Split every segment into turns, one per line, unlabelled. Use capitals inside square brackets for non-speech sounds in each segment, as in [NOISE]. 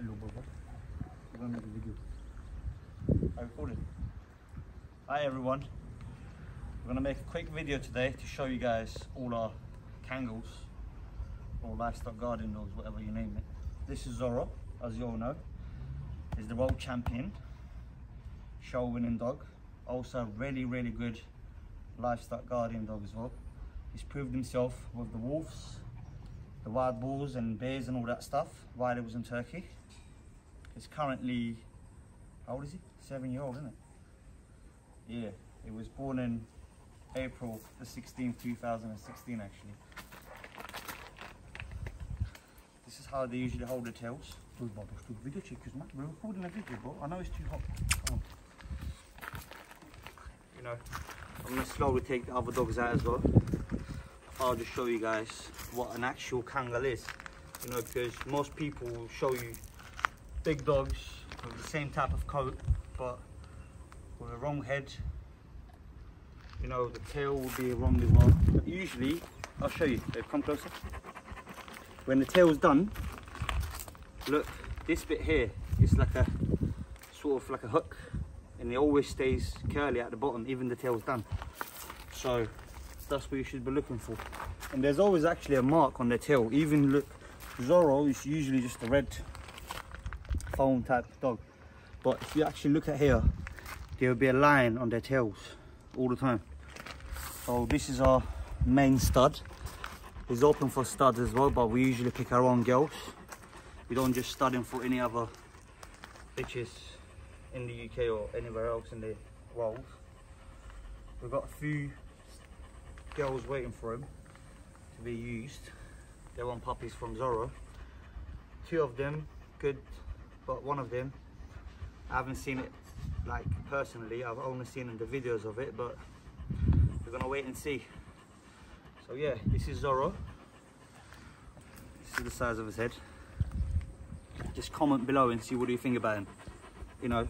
Hello, Baba. We're gonna make a video. I recorded. Hi everyone. We're gonna make a quick video today to show you guys all our Kangals or livestock guardian dogs, whatever you name it. This is Zorro, as you all know. He's the world champion, show winning dog. Also really, really good livestock guardian dog as well. He's proved himself with the wolves, the wild boars and bears and all that stuff while he was in Turkey. It's currently, how old is he? Seven year old, isn't it? Yeah, it was born in April the 16th, 2016 actually. This is how they usually hold their tails. Dur baba, dur video çekiyoruz man. We're recording a video bro. I know it's too hot. Come on. You know, I'm gonna slowly take the other dogs out as well. I'll just show you guys what an actual Kangal is. You know, because most people will show you big dogs with the same type of coat, but with a wrong head. You know, the tail will be a wrong as well. But usually, I'll show you. Babe, come closer. When the tail's done, look, this bit here is like a sort of like a hook, and it always stays curly at the bottom, even the tail's done. So that's what you should be looking for. And there's always actually a mark on the tail. Even look, Zorro is usually just a red fawn type dog. But if you actually look at here, there will be a line on their tails all the time. So this is our main stud. It's open for studs as well, but we usually pick our own girls. We don't just stud him for any other bitches in the UK or anywhere else in the world. We've got a few girls waiting for him to be used. They want puppies from Zorro. Two of them good, but one of them I haven't seen it like personally. I've only seen in the videos of it, but we're gonna wait and see. So yeah, this is Zorro. This is the size of his head. Just comment below and see what do you think about him. You know,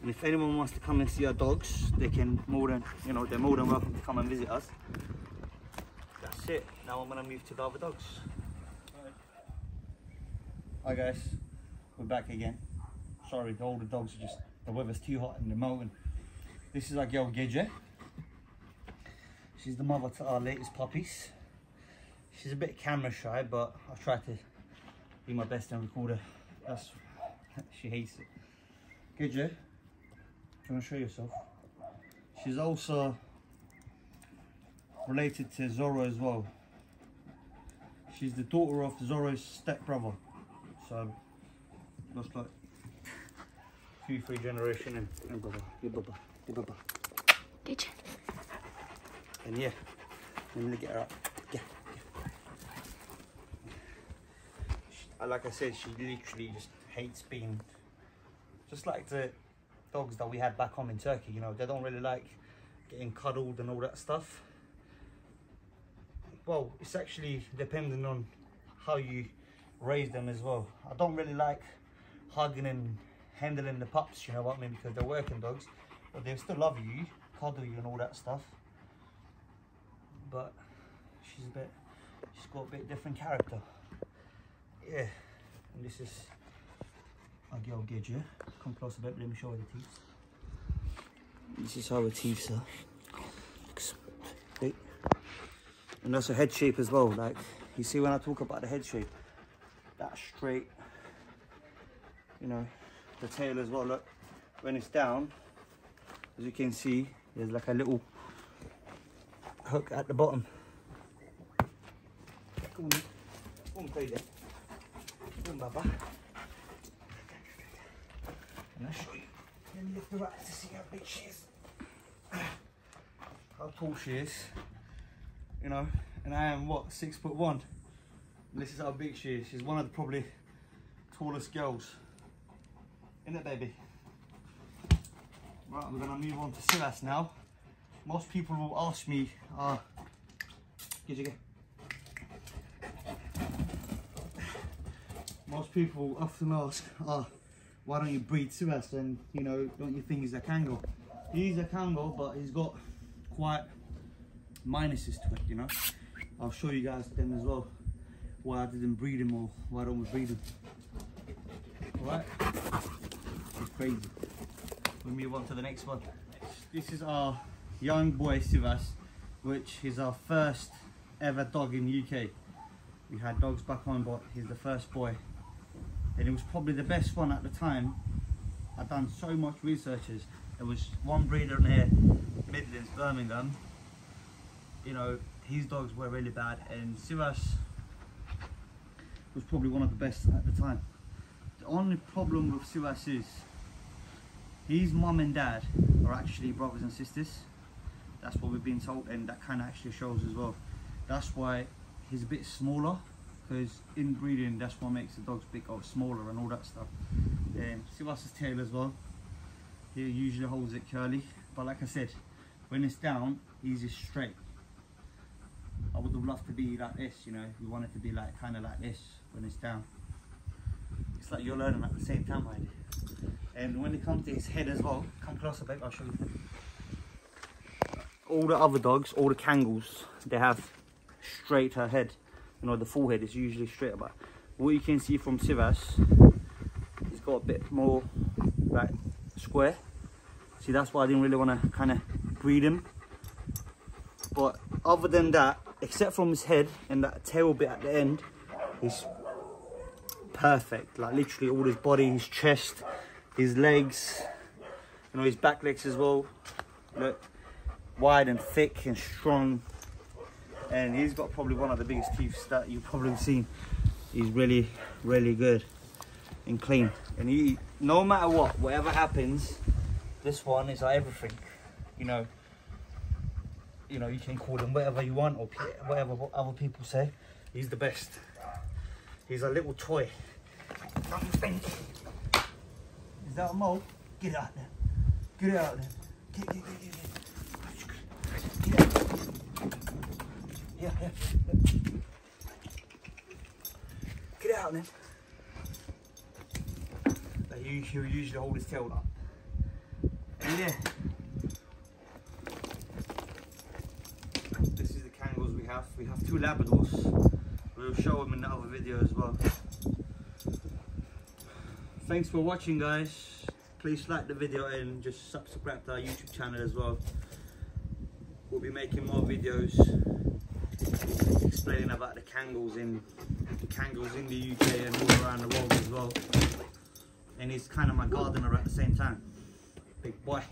and if anyone wants to come and see our dogs, they can more than, you know, they're more than welcome to come and visit us. It. Now I'm gonna move to the other dogs. Hi guys, we're back again. Sorry, all the dogs are just, the weather's too hot in the mountain. This is our girl Gidget. She's the mother to our latest puppies. She's a bit camera shy, but I'll try to do my best and record her. That's, [LAUGHS] she hates it. Gidget, do you want to show yourself? She's also related to Zorro as well. She's the daughter of Zorro's stepbrother. So, looks like two, three generation and, and Baba, yeah, Baba, yeah, Baba.
Did you?
And yeah, let me get her up. Yeah, yeah. Like I said, she literally just hates being, just like the dogs that we had back home in Turkey, you know, they don't really like getting cuddled and all that stuff. Well, it's actually depending on how you raise them as well. I don't really like hugging and handling the pups, you know what I mean, because they're working dogs, but they still love you, cuddle you and all that stuff. But she's a bit she's got a bit different character. Yeah and this is my girl Gidget. Come close a bit let me show you the teeth. This is how her teeth are Looks big. And also head shape as well like you see when I talk about the head shape that straight you know the tail as well look when it's down as you can see there's like a little hook at the bottom. Come on, come on. Come on, Baba. And I'll show you. Let me lift her up to see how big she is. How tall she is. You know, and I am what, six foot one. And this is how big she is. She's one of the probably tallest girls. Isn't it, baby? Right, we're gonna move on to Silas now most people will ask me, uh, get you go. Most people often ask, uh, why don't you breed Silas and, you know, don't you think he's a Kangal? He's a Kangal, but he's got quite minuses to it, you know? I'll show you guys them as well, why I didn't breed him or why I don't breed him. Alright? It's crazy. We move on to the next one. This is our young boy Sivas, which is our first ever dog in the UK. We had dogs back home, but he's the first boy. And it was probably the best one at the time. I've done so much researches. There was one breeder in here, Midlands, Birmingham. You know, his dogs were really bad, and Sivas was probably one of the best at the time. The only problem with Sivas is his mum and dad are actually brothers and sisters. That's what we've been told, and that kind of actually shows as well. That's why he's a bit smaller, because in breeding, that's what makes the dogs big or smaller and all that stuff. Um, Sivas's tail as well. He usually holds it curly, but like I said, when it's down, he's just straight. I would have loved to be like this, you know. We want it to be like kind of like this when it's down. It's like you're learning at the same time, I. And um, when it comes to his head as well, come closer, babe. I'll show you. All the other dogs, all the Kangals, they have straighter head. You know, the forehead is usually straighter. But what you can see from Sivas, he's got a bit more like square. See, that's why I didn't really want to kind of breed him. But other than that, except from his head and that tail bit at the end, he's perfect. Like literally all his body, his chest, his legs, you know, his back legs as well. Look, wide and thick and strong. And he's got probably one of the biggest teeth that you've probably seen. He's really, really good and clean. And he, no matter what, whatever happens, this one is like everything. You know, you know, you can call him whatever you want or whatever what other people say. He's the best. He's a little toy. Is that a mole? Get out there. Get out there. Get, get, get, get, get. Get. Yeah, yeah. Get out then. He'll usually hold his tail up. Yeah. This is the Kangals we We have two Labradors. We'll show them in the other video as well. Thanks for watching guys. Please like the video and just subscribe to our YouTube channel as well. We'll be making more videos explaining about the Kangals in the Kangals in the UK and all around the world as well. And he's kind of my gardener at the same time. Big boy.